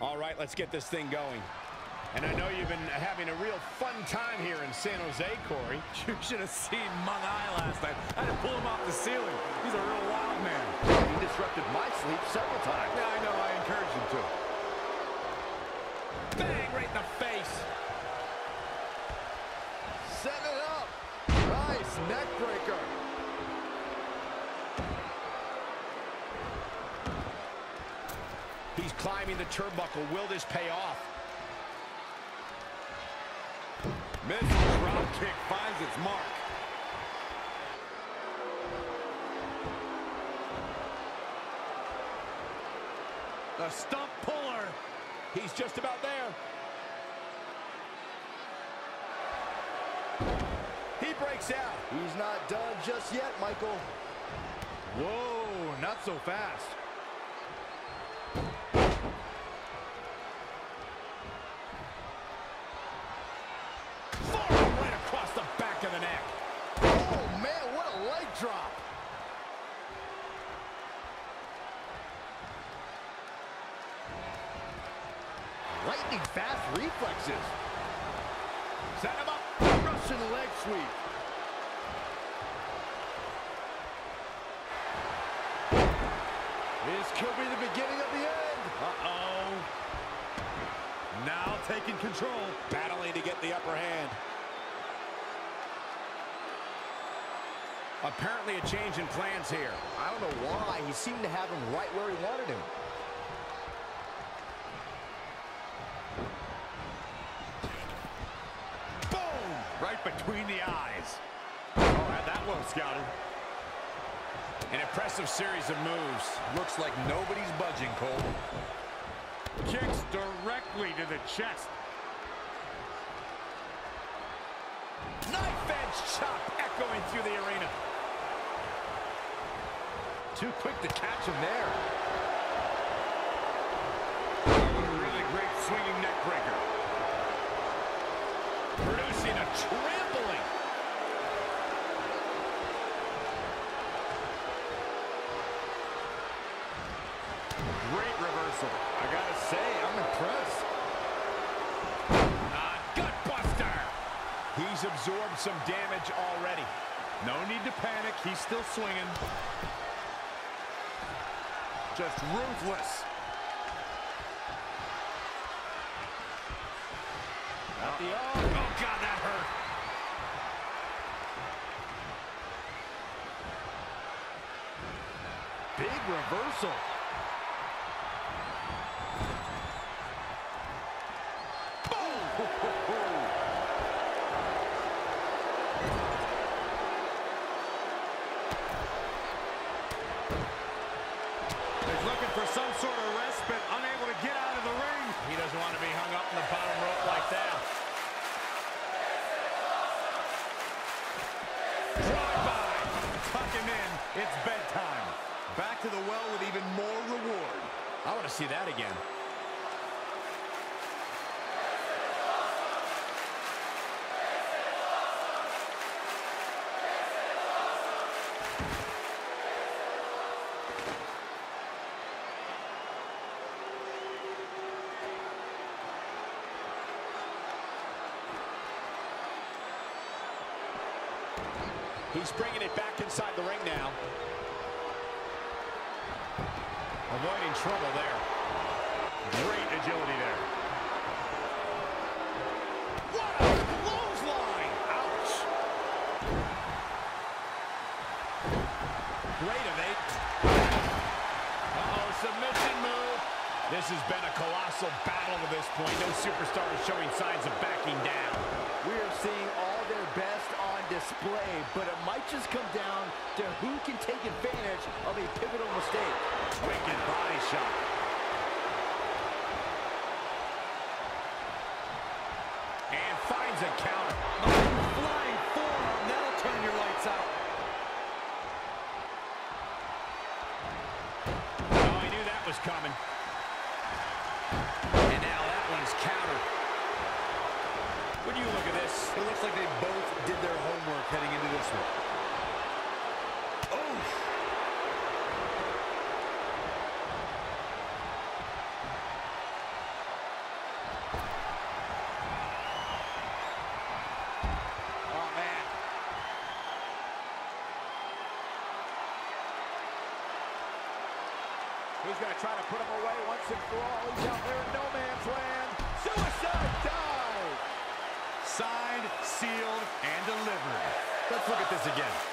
All right, let's get this thing going. And I know you've been having a real fun time here in San Jose, Corey. You should have seen Mung Eye last night. I had to pull him off the ceiling. He's a real wild man. He disrupted my sleep several times. Yeah, I know. I encouraged him to. Bang, right in the face. Set it up. Nice neck breaker. Climbing the turnbuckle. Will this pay off? Misses drop kick finds its mark. The stump puller. He's just about there. He breaks out. He's not done just yet, Michael. Whoa, not so fast. Forward right across the back of the neck. Oh, man, what a leg drop. Lightning fast reflexes. Set him up. Russian leg sweep. This could be the beginning of the end. Uh-oh. Now taking control. Battling to get the upper hand. Apparently a change in plans here. I don't know why. He seemed to have him right where he wanted him. Boom! Right between the eyes. Oh, that well scouted. An impressive series of moves. Looks like nobody's budging, Cole. Kicks directly to the chest. Knife edge chop echoing through the arena. Too quick to catch him there. Really great swinging neck breaker. Producing a trampling. Great reversal. I gotta say, I'm impressed. Ah, gutbuster. He's absorbed some damage already. No need to panic. He's still swinging. Just ruthless. Out the arm. Oh, God, that hurt. Big reversal. He's looking for some sort of respite, unable to get out of the ring. He doesn't want to be hung up in the bottom rope like that. Drive-by. Tuck him in. It's bedtime. Back to the well with even more reward. I want to see that again. He's bringing it back inside the ring now. Avoiding trouble there. Great agility there. What a clothesline! Ouch! Great evade. Uh-oh, submission move. This has been a colossal battle to this point. No superstar is showing signs of backing down. We are seeing all their best on display, but it might just come down to who can take advantage of a pivotal mistake. Wicked body shot. And finds a counter. Flying forearm. That'll turn your lights out. Oh, I knew that was coming. And now that one's countered. When you look at this, It looks like they both did their homework heading into this one. Oh! He's going to try to put him away once and for all. He's out there in no man's land. Suicide dive! Signed, sealed, and delivered. Let's look at this again.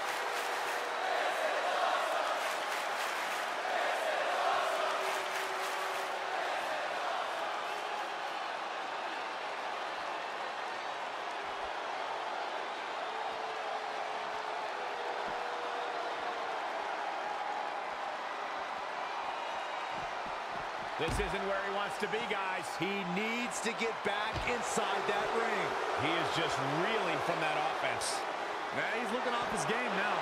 This isn't where he wants to be, guys. He needs to get back inside that ring. He is just reeling from that offense. Now he's looking off his game now.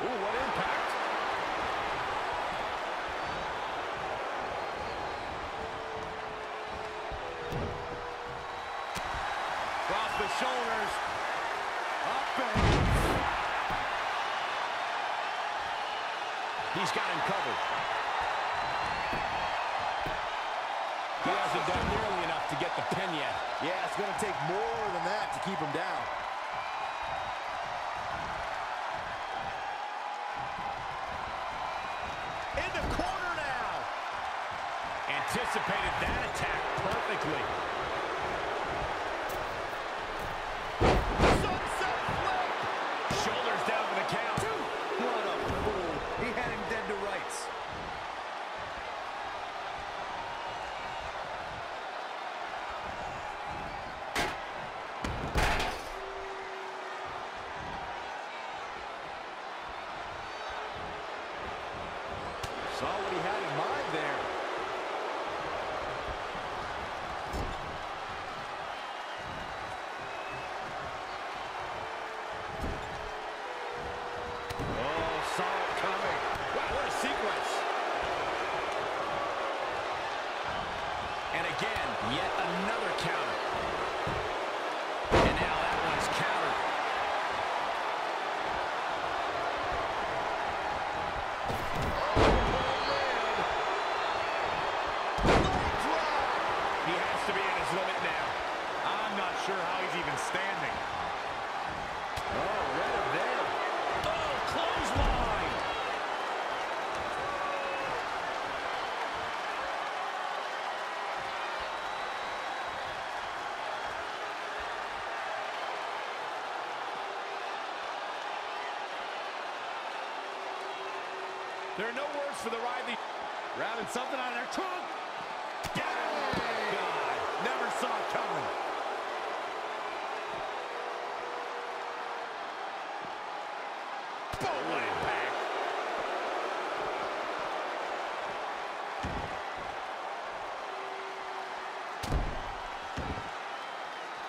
Ooh, what impact. He hasn't done nearly enough to get the pin yet. Yeah, it's going to take more than that to keep him down. In the corner now. Anticipated that attack perfectly. Sunset flip. Shoulders down for the count. What a fool. He had him dead to rights. Saw what he had in mind there. Oh, saw it coming. Wow, what a sequence. And again, yet another counter. And now that one's countered. He has to be at his limit now. I'm not sure how he's even standing. Oh, right there. Oh, clothesline. There are no words for the ride. The Grabbing something out of there. Trunk! God, never saw it coming. Boom, what.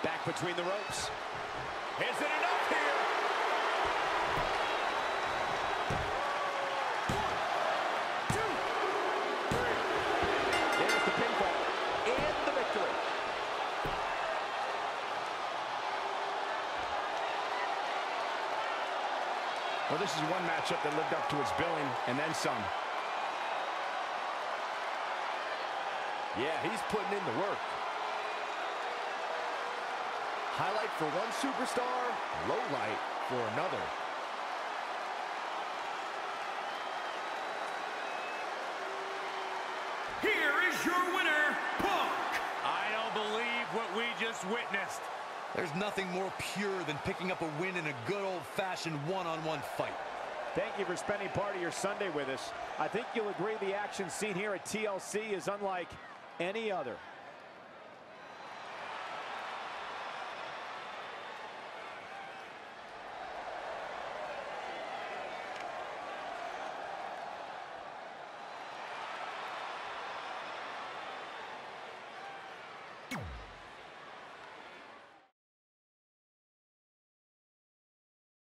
Back between the ropes. Is it enough here? There's the pinfall. And the victory. Well, this is one matchup that lived up to its billing and then some. Yeah, he's putting in the work. Highlight for one superstar, low light for another. Here is your winner, Punk. I don't believe what we just witnessed. There's nothing more pure than picking up a win in a good old-fashioned one-on-one fight. Thank you for spending part of your Sunday with us. I think you'll agree the action seen here at TLC is unlike any other.